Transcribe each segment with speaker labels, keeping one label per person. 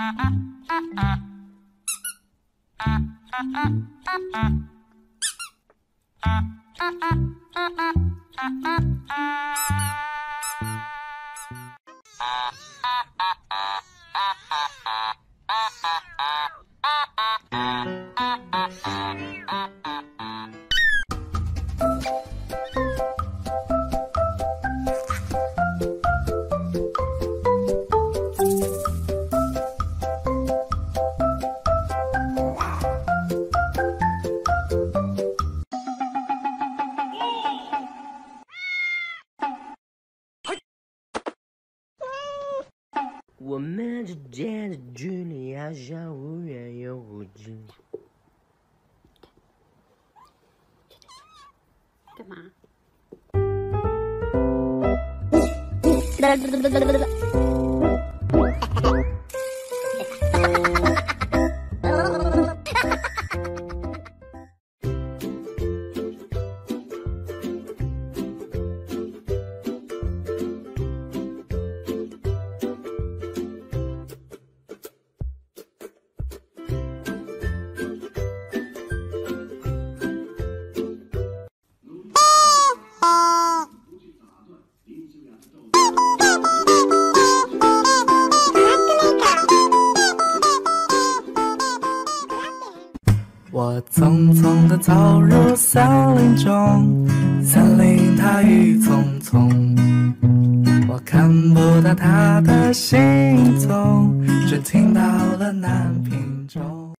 Speaker 1: Ah, ah. 我们之间的距离好像无远又无近。
Speaker 2: 干嘛？
Speaker 3: 我匆匆地走入森林中森林它一丛丛我看不到他的行踪只听到了南屏钟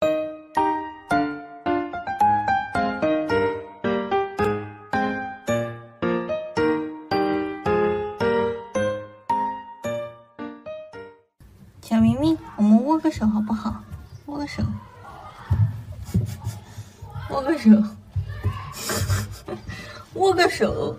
Speaker 2: 小明明我们握个手好不好？握个手。握个手握 个手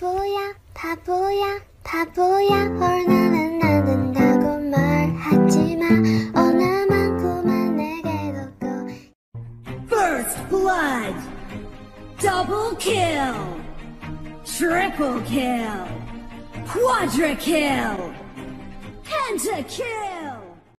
Speaker 4: 바보야 바보야 바보야. 말하지마.
Speaker 5: First blood. Double kill. Triple kill. Quadra kill. Penta kill